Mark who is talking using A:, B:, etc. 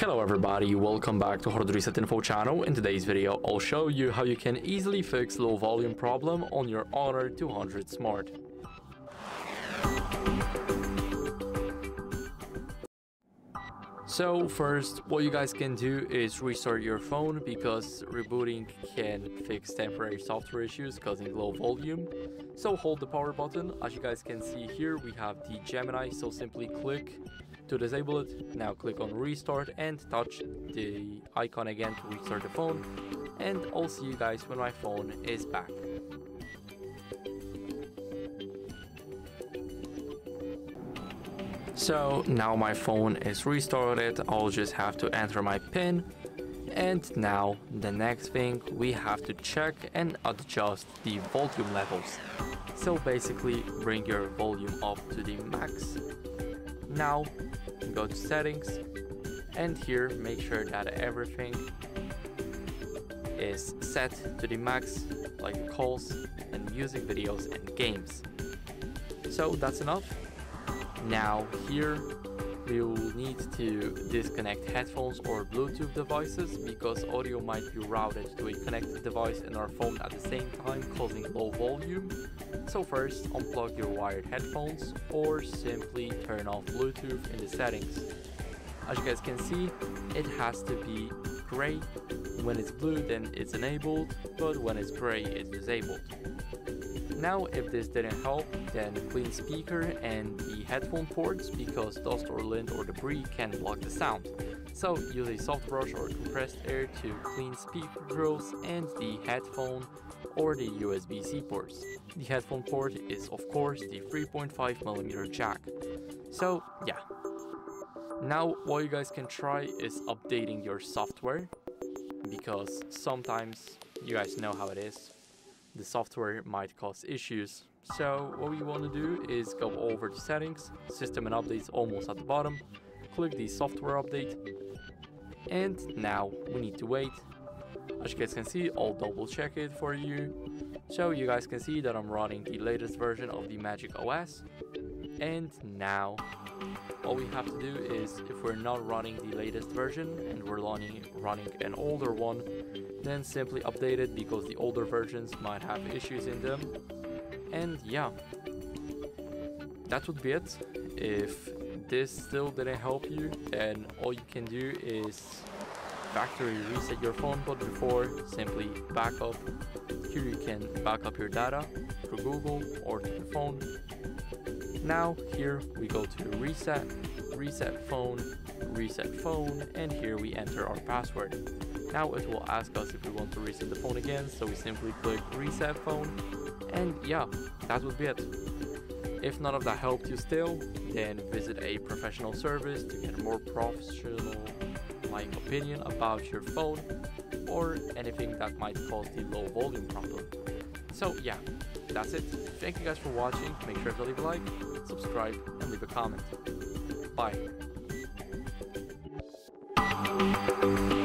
A: Hello everybody, welcome back to Hard Reset Info channel. In today's video, I'll show you how you can easily fix low volume problem on your Honor 200 Smart. So first, what you guys can do is restart your phone because rebooting can fix temporary software issues causing low volume. So hold the power button. As you guys can see here, we have the Gemini, so simply click to disable it. Now click on restart and touch the icon again to restart the phone. And I'll see you guys when my phone is back. So now my phone is restarted, I'll just have to enter my PIN. And now the next thing, we have to check and adjust the volume levels. So basically bring your volume up to the max. Now go to settings and here make sure that everything is set to the max like calls and music videos and games. So that's enough. Now here we will need to disconnect headphones or Bluetooth devices because audio might be routed to a connected device in our phone at the same time causing low volume. So first unplug your wired headphones or simply turn off Bluetooth in the settings. As you guys can see it has to be gray. When it's blue then it's enabled but when it's gray it's disabled. Now if this didn't help, then clean speaker and the headphone ports because dust or lint or debris can block the sound. So use a soft brush or compressed air to clean speaker grills and the headphone or the USB-C ports. The headphone port is of course the 3.5mm jack. So yeah. Now what you guys can try is updating your software because sometimes you guys know how it is the software might cause issues. So what we want to do is go over the settings, system and updates almost at the bottom, click the software update, and now we need to wait. As you guys can see, I'll double check it for you. So you guys can see that I'm running the latest version of the Magic OS. And now, all we have to do is, if we're not running the latest version and we're running, running an older one, then simply update it because the older versions might have issues in them. And yeah, that would be it. If this still didn't help you, then all you can do is factory reset your phone, but before simply backup. Here you can backup your data through Google or through the phone. Now here we go to reset, reset phone, reset phone, and here we enter our password. Now it will ask us if we want to reset the phone again, so we simply click reset phone, and yeah, that would be it. If none of that helped you still, then visit a professional service to get a more professional like opinion about your phone or anything that might cause the low volume problem. So yeah, that's it. Thank you guys for watching. Make sure to leave a like, subscribe, and leave a comment. Bye. Música